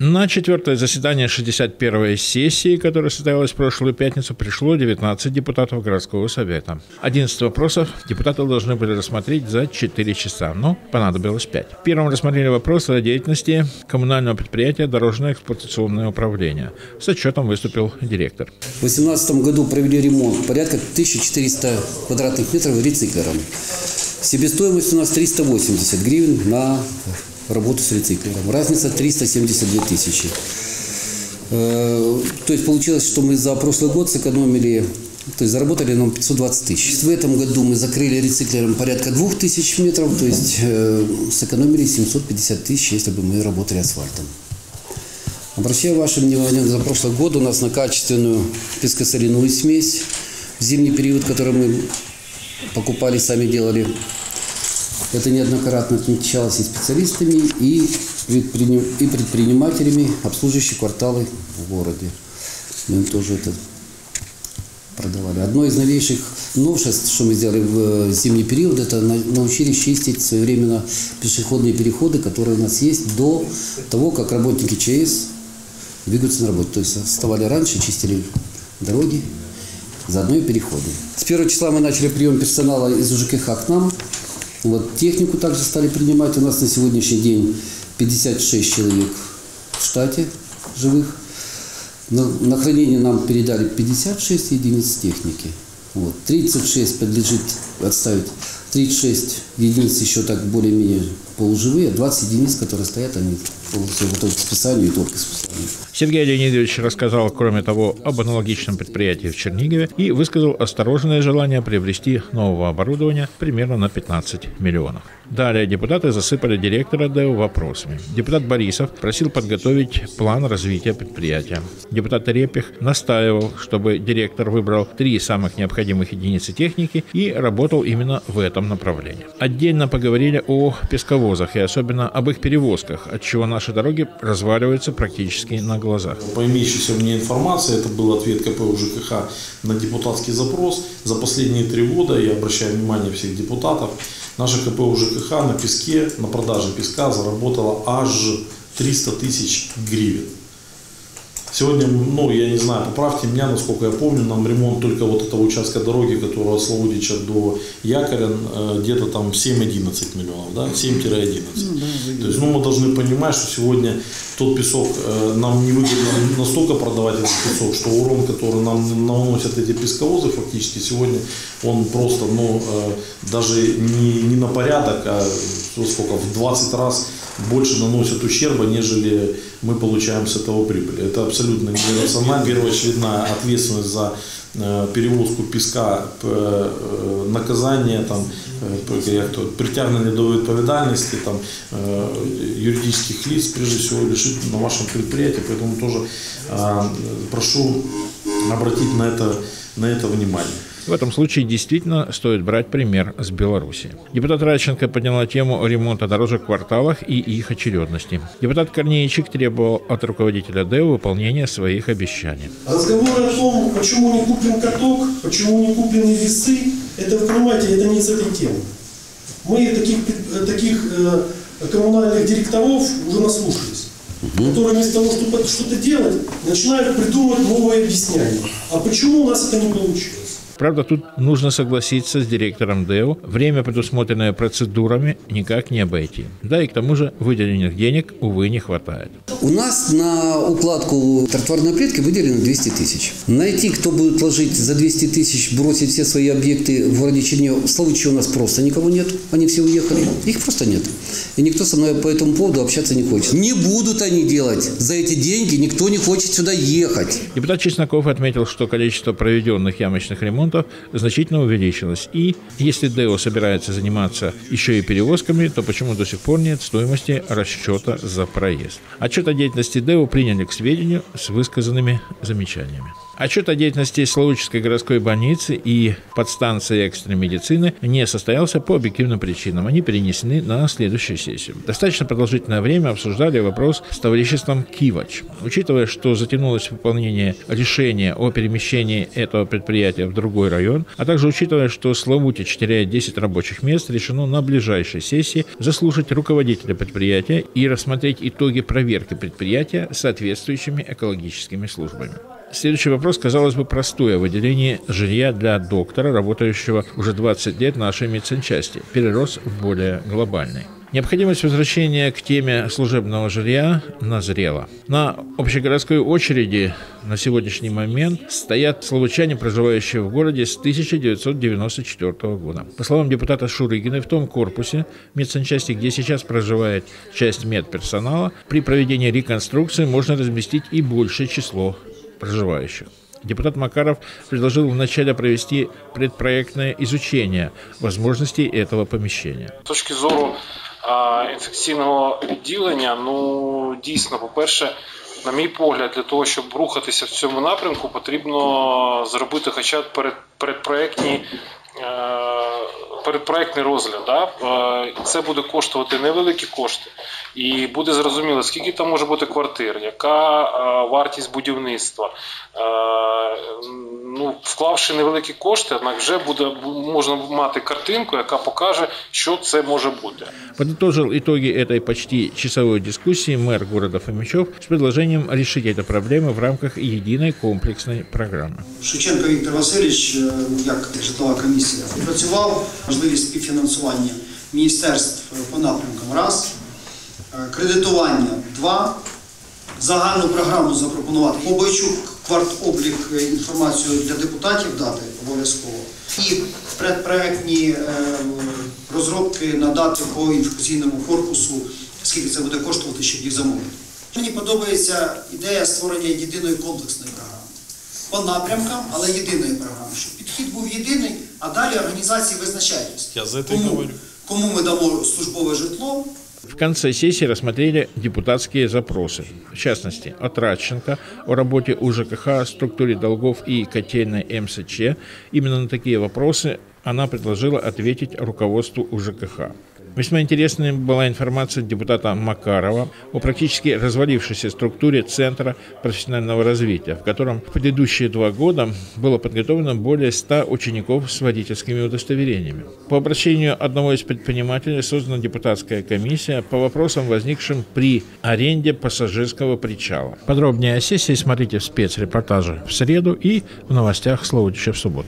На четвертое заседание 61-й сессии, которая состоялась в прошлую пятницу, пришло 19 депутатов городского совета. 11 вопросов депутаты должны были рассмотреть за 4 часа, но понадобилось 5. Первым рассмотрели вопрос о деятельности коммунального предприятия «Дорожное эксплуатационное управление». С отчетом выступил директор. В 2018 году провели ремонт порядка 1400 квадратных метров рециклером. Себестоимость у нас 380 гривен на работу с рециклером. Разница 372 тысячи. Э, то есть получилось, что мы за прошлый год сэкономили, то есть заработали нам 520 тысяч. В этом году мы закрыли рециклером порядка 2000 метров, то есть э, сэкономили 750 тысяч, если бы мы работали асфальтом. Обращаю ваше внимание, за прошлый год у нас на качественную пескосоляную смесь в зимний период, который мы покупали, сами делали, это неоднократно отмечалось и специалистами, и, и предпринимателями, обслуживающими кварталы в городе. Мы им тоже это продавали. Одно из новейших новшеств, что мы сделали в зимний период, это научились чистить своевременно пешеходные переходы, которые у нас есть до того, как работники ЧС двигаются на работу. То есть вставали раньше, чистили дороги, заодно и переходы. С первого числа мы начали прием персонала из УЖКХ к нам. Вот технику также стали принимать. У нас на сегодняшний день 56 человек в штате живых. На, на хранение нам передали 56 единиц техники. Вот. 36 подлежит отставить. 36 единиц еще так более-менее полуживые, а 20 единиц, которые стоят, они полностью готовы к списанию и только к списанию. Сергей Леонидович рассказал, кроме того, об аналогичном предприятии в Чернигове и высказал осторожное желание приобрести нового оборудования примерно на 15 миллионов. Далее депутаты засыпали директора ДЭУ вопросами. Депутат Борисов просил подготовить план развития предприятия. Депутат Репих настаивал, чтобы директор выбрал три самых необходимых единицы техники и работал именно в этом направлении. Отдельно поговорили о песковозах и особенно об их перевозках, от чего наши дороги разваливаются практически на глазах. По имеющейся мне информации, это был ответ КП УЖКХ на депутатский запрос. За последние три года, я обращаю внимание всех депутатов, наша КП УЖКХ на песке, на продаже песка заработала аж 300 тысяч гривен. Сегодня, ну, я не знаю, поправьте меня, насколько я помню, нам ремонт только вот этого участка дороги, которого от Славутича до Якоря, э, где-то там 7-11 миллионов, да, 7-11. Ну, да, То есть, ну, мы должны понимать, что сегодня тот песок, э, нам невыгодно настолько продавать этот песок, что урон, который нам наносят эти песковозы, фактически сегодня, он просто, ну, э, даже не, не на порядок, а сколько, в 20 раз больше наносят ущерба, нежели мы получаем с этого прибыль. Это абсолютно нерационально. Первоочередная ответственность за э, перевозку песка, э, наказание, там, э, притягнення до відповідальності там, юридических лиц, прежде всего, лежит на вашем предприятии. Поэтому тоже прошу обратить на это, на это внимание. В этом случае действительно стоит брать пример с Беларуси. Депутат Радченко подняла тему ремонта дорожек в кварталах и их очередности. Депутат Корнеичек требовал от руководителя ДЭУ выполнения своих обещаний. Разговоры о том, почему не куплен каток, почему не куплены весы, это, вы понимаете, это не с этой темы. Мы таких, таких э, коммунальных директоров уже наслушались угу. которые вместо того, чтобы что-то делать, начинают придумывать новые объяснения. А почему у нас это не получилось? Правда, тут нужно согласиться с директором ДЭУ, время, предусмотренное процедурами, никак не обойти. Да и к тому же выделенных денег, увы, не хватает. У нас на укладку тротуарной плитки выделено 200 тысяч. Найти, кто будет ложить за 200 тысяч, бросить все свои объекты в городе Чернево, в Славыче у нас просто никого нет. Они все уехали. Их просто нет. И никто со мной по этому поводу общаться не хочет. Не будут они делать. За эти деньги никто не хочет сюда ехать. Депутат Чесноков отметил, что количество проведенных ямочных ремонтов значительно увеличилось. И если ДЭО собирается заниматься еще и перевозками, то почему до сих пор нет стоимости расчета за проезд? Отчет о деятельности ДЭО приняли к сведению с высказанными замечаниями. Отчет о деятельности Словической городской больницы и подстанции экстренной медицины не состоялся по объективным причинам. Они перенесены на следующую сессию. Достаточно продолжительное время обсуждали вопрос с товариществом Кивач. Учитывая, что затянулось выполнение решения о перемещении этого предприятия в другой район, а также учитывая, что Славутич теряет 10 рабочих мест, решено на ближайшей сессии заслушать руководителя предприятия и рассмотреть итоги проверки предприятия соответствующими экологическими службами. Следующий вопрос, казалось бы, простой о выделении жилья для доктора, работающего уже 20 лет в нашей медсанчасти, перерос в более глобальный. Необходимость возвращения к теме служебного жилья назрела. На общегородской очереди на сегодняшний момент стоят словучане, проживающие в городе с 1994 года. По словам депутата Шурыгиной, в том корпусе медсанчасти, где сейчас проживает часть медперсонала, при проведении реконструкции можно разместить и большее число проживающих. Депутат Макаров предложил вначале провести предпроектное изучение возможностей этого помещения. С точки зору інфекційного відділення, ну дійсно, по-перше, на мій погляд, для того, щоб рухатися в цьому напрямку, потрібно зробити хоча б передпроектні передпроектний розгляд. Да? Це буде коштувати невеликі кошти, і буде зрозуміло, скільки там може бути квартир, яка вартість будівництва. Ну, вклавши невеликі кошти, однак вже буде можна мати картинку, яка покаже, що це може бути. Подытожил итоги этой почти часовой дискуссии мэр города Фомичев с предложением решить эту проблему в рамках единой комплексной программы. Шевченко Віктор Васильович, як житлова комісія, працював можливість співфінансування міністерств по напрямкам раз, кредитування два, загальну програму запропонувати. Побойчук кварт-облік інформацію для депутатів дати обов'язково. І предпроектні розробки надати по інфекційному корпусу, скільки це буде коштувати, щоб їх замовити. Мені подобається ідея створення єдиної комплексної програми. По напрямкам, але єдиної програми. Щоб підхід був єдиний, а далі організації визначають, Я за это кому, говорю. кому ми дамо службове житло, В конце сессии рассмотрели депутатские запросы, в частности, от Радченко о работе УЖКХ, структуре долгов и котельной МСЧ. Именно на такие вопросы она предложила ответить руководству УЖКХ. Весьма интересной была информация депутата Макарова о практически развалившейся структуре Центра профессионального развития, в котором в предыдущие два года было подготовлено более 100 учеников с водительскими удостоверениями. По обращению одного из предпринимателей создана депутатская комиссия по вопросам, возникшим при аренде пассажирского причала. Подробнее о сессии смотрите в спецрепортаже в среду и в новостях Словодича в субботу.